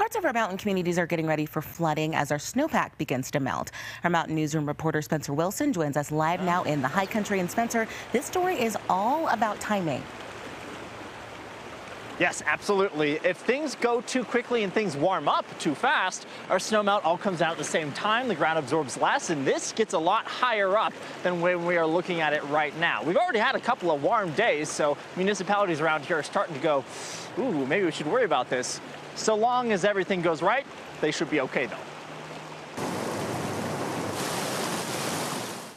Parts of our mountain communities are getting ready for flooding as our snowpack begins to melt. Our mountain newsroom reporter Spencer Wilson joins us live oh. now in the high country. And Spencer, this story is all about timing. Yes, absolutely. If things go too quickly and things warm up too fast, our snowmelt all comes out at the same time. The ground absorbs less, and this gets a lot higher up than when we are looking at it right now. We've already had a couple of warm days, so municipalities around here are starting to go, ooh, maybe we should worry about this. So long as everything goes right, they should be okay, though.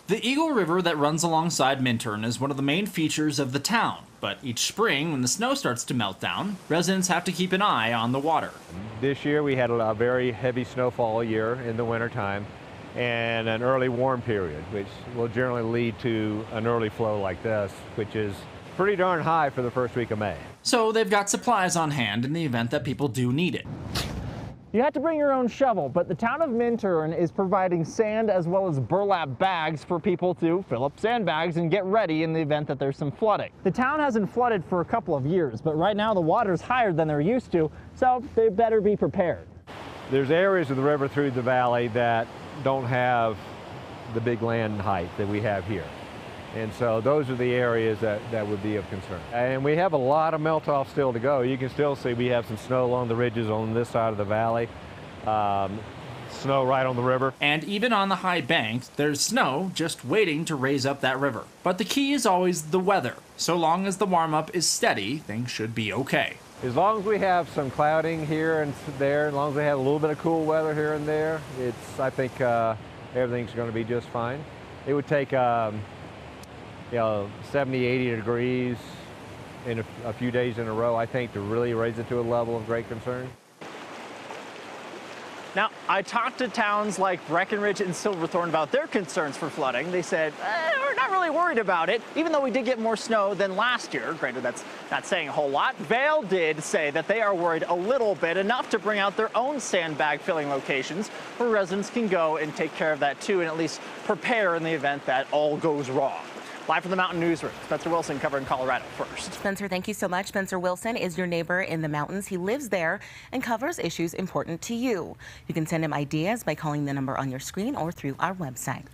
The Eagle River that runs alongside Minturn is one of the main features of the town, but each spring when the snow starts to melt down, residents have to keep an eye on the water. This year we had a very heavy snowfall year in the wintertime and an early warm period, which will generally lead to an early flow like this, which is pretty darn high for the first week of May. So they've got supplies on hand in the event that people do need it. You have to bring your own shovel, but the town of Minturn is providing sand as well as burlap bags for people to fill up sandbags and get ready in the event that there's some flooding. The town hasn't flooded for a couple of years, but right now the water's higher than they're used to, so they better be prepared. There's areas of the river through the valley that don't have the big land height that we have here. And so those are the areas that, that would be of concern. And we have a lot of melt off still to go. You can still see we have some snow along the ridges on this side of the valley. Um, snow right on the river. And even on the high banks, there's snow just waiting to raise up that river. But the key is always the weather. So long as the warm up is steady, things should be okay. As long as we have some clouding here and there, as long as we have a little bit of cool weather here and there, it's I think uh, everything's going to be just fine. It would take um, you know, 70, 80 degrees in a, a few days in a row, I think, to really raise it to a level of great concern. Now, I talked to towns like Breckenridge and Silverthorne about their concerns for flooding. They said, eh, we're not really worried about it, even though we did get more snow than last year. Granted, that's not saying a whole lot. Vail did say that they are worried a little bit, enough to bring out their own sandbag filling locations where residents can go and take care of that too, and at least prepare in the event that all goes wrong. Live from the Mountain Newsroom, Spencer Wilson covering Colorado first. Spencer, thank you so much. Spencer Wilson is your neighbor in the mountains. He lives there and covers issues important to you. You can send him ideas by calling the number on your screen or through our website.